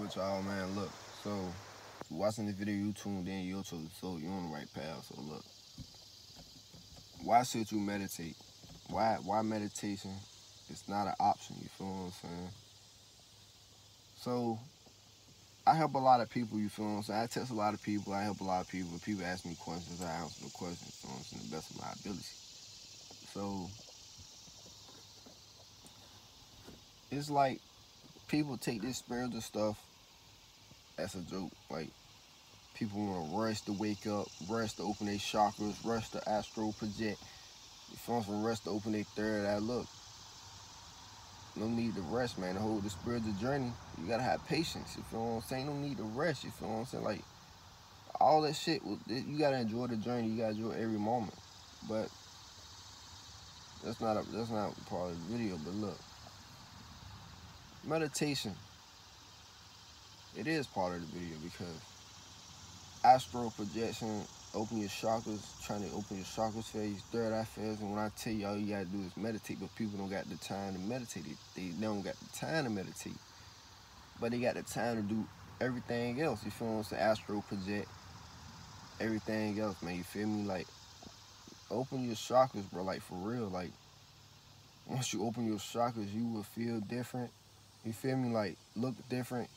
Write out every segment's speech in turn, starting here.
with y'all, man. Look, so watching this video, you tuned in, you to so you're on the right path. So look, why should you meditate? Why why meditation it's not an option? You feel what I'm saying? So I help a lot of people. You feel what I'm saying? I test a lot of people. I help a lot of people. People ask me questions, I answer the questions. What I'm? The best of my ability. So it's like people take this spiritual stuff as a joke. Like people want to rush to wake up, rush to open their chakras, rush to astral project. You feel from rush to open their third eye. Look, no need to rush, man. To hold the spiritual journey, you gotta have patience. You feel what I'm saying? No need to rush. You feel what I'm saying? Like all that shit, you gotta enjoy the journey. You gotta enjoy every moment. But that's not a that's not part of the video. But look meditation. It is part of the video because astral projection open your chakras trying to open your chakras phase third eye phase and when i tell you all you gotta do is meditate but people don't got the time to meditate. They, they don't got the time to meditate. But they got the time to do everything else. You feel what i'm saying astral project everything else man. You feel me? Like open your chakras bro. Like for real. Like once you open your chakras you will feel different you feel me? Like, look different.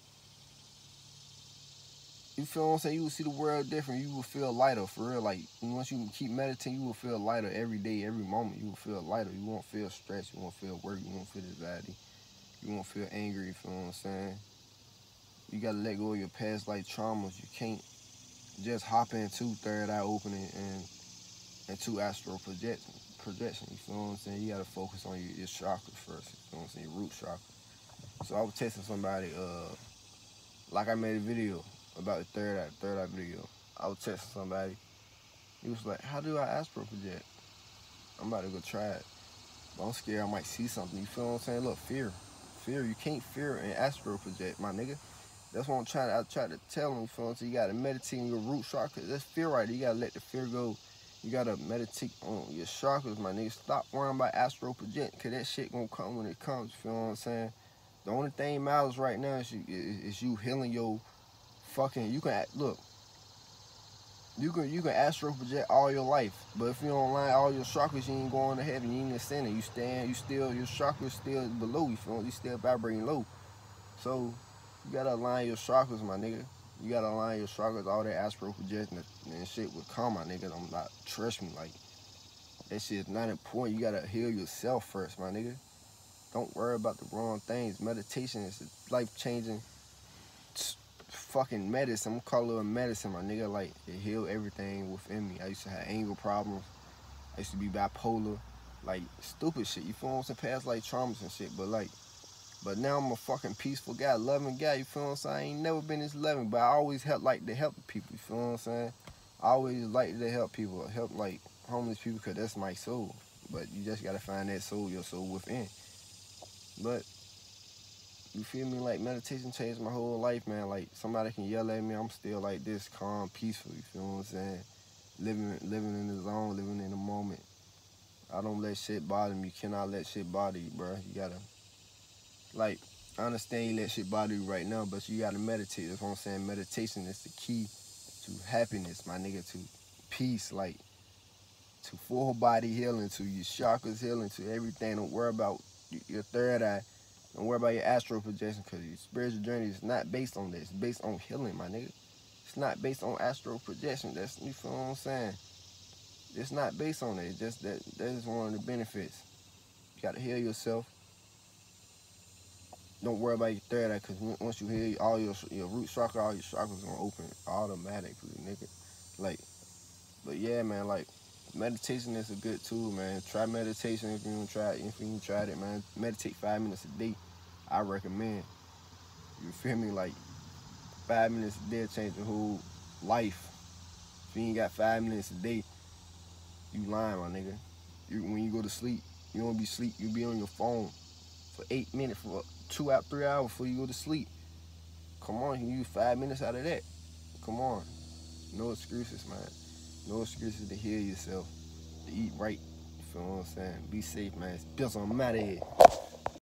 You feel what I'm saying? You will see the world different. You will feel lighter, for real. Like, once you keep meditating, you will feel lighter every day, every moment. You will feel lighter. You won't feel stressed. You won't feel worried. You won't feel anxiety. You won't feel angry, you feel what I'm saying? You got to let go of your past life traumas. You can't just hop into third eye opening and into astral projection. projection. You feel what I'm saying? You got to focus on your, your chakras first. You feel what I'm saying? Your root chakra. So I was testing somebody, uh, like I made a video about the third eye, third eye video. I was testing somebody. He was like, how do I astral project? I'm about to go try it. But I'm scared I might see something. You feel what I'm saying? Look, fear. Fear. You can't fear and astral project, my nigga. That's what I'm trying to, I try to tell him, you feel what I'm saying? You gotta meditate on your root chakra. That's fear right You gotta let the fear go. You gotta meditate on your chakras, my nigga. Stop worrying about astral project, cause that shit gonna come when it comes, you feel what I'm saying? The only thing matters right now is you, is you healing your fucking. You can look. You can you can astral project all your life, but if you don't line all your chakras, you ain't going to heaven. You ain't ascending. You stand. You still your chakras still below. You feel you still vibrating low. So you gotta align your chakras, my nigga. You gotta align your chakras. All that astral projection and shit would come, my nigga. I'm not trust me, like that shit is not important. You gotta heal yourself first, my nigga. Don't worry about the wrong things. Meditation is life-changing fucking medicine. I'm gonna call it a medicine, my nigga. Like, it heal everything within me. I used to have anger problems. I used to be bipolar. Like, stupid shit. You feel what I'm saying? Past, like, traumas and shit. But, like, but now I'm a fucking peaceful guy, loving guy. You feel what I'm saying? I ain't never been this loving, but I always help, like, to help people. You feel what I'm saying? I always like to help people. Help, like, homeless people, because that's my soul. But you just got to find that soul, your soul within. But you feel me? Like meditation changed my whole life, man. Like somebody can yell at me, I'm still like this, calm, peaceful. You feel what I'm saying? Living, living in the zone, living in the moment. I don't let shit bother me. You cannot let shit bother you, bro. You gotta, like, I understand you let shit bother you right now, but you gotta meditate. That's what I'm saying. Meditation is the key to happiness, my nigga, to peace, like, to full body healing, to your chakras healing, to everything. Don't worry about your third eye. Don't worry about your astral projection because your spiritual journey is not based on this. It's based on healing, my nigga. It's not based on astral projection. That's you feel what I'm saying. It's not based on it. It's just that that is one of the benefits. You gotta heal yourself. Don't worry about your third eye because once you heal all your your root chakra, all your chakras gonna open automatically, nigga. Like, but yeah, man, like meditation is a good tool, man. Try meditation if you don't try it. If you ain't tried it, man. Meditate five minutes a day. I recommend. You feel me? Like five minutes a day change your whole life. If you ain't got five minutes a day, you lying, my nigga. You, when you go to sleep, you don't be sleep. You be on your phone for eight minutes, for two out, three hours before you go to sleep. Come on, you use five minutes out of that. Come on. No excuses, man. No excuses to heal yourself, to eat right. You feel what I'm saying? Be safe, man. It's on my head.